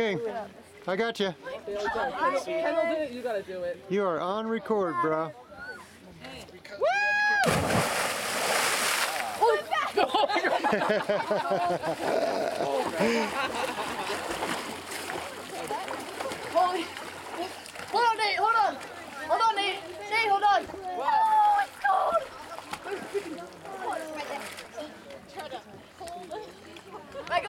Okay, I got you. You. You are on record, bro. Holy.